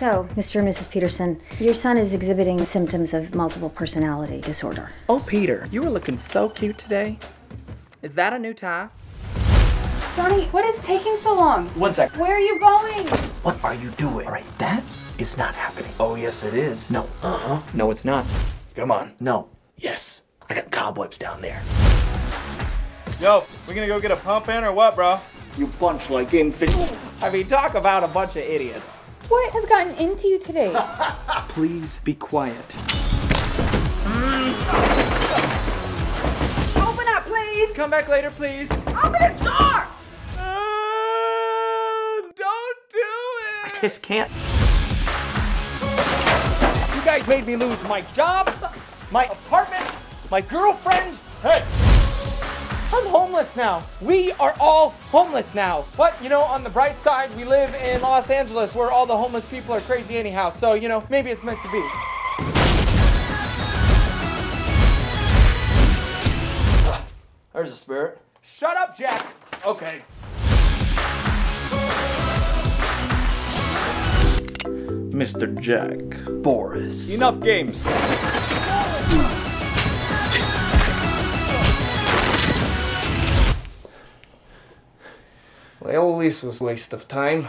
So, Mr. and Mrs. Peterson, your son is exhibiting symptoms of multiple personality disorder. Oh, Peter, you were looking so cute today. Is that a new tie? Johnny, what is taking so long? One sec. Where are you going? What are you doing? All right, that is not happening. Oh, yes, it is. No. Uh huh. No, it's not. Come on. No. Yes. I got cobwebs down there. Yo, we gonna go get a pump in or what, bro? You punch like infant. I mean, talk about a bunch of idiots. What has gotten into you today? Please be quiet. Open up, please. Come back later, please. Open the door. Um, don't do it! I just can't. You guys made me lose my job, my apartment, my girlfriend. Hey! I'm homeless now. We are all homeless now. But, you know, on the bright side, we live in Los Angeles where all the homeless people are crazy anyhow. So, you know, maybe it's meant to be. There's a spirit. Shut up, Jack. Okay. Mr. Jack. Boris. Enough games. Well, least was waste of time.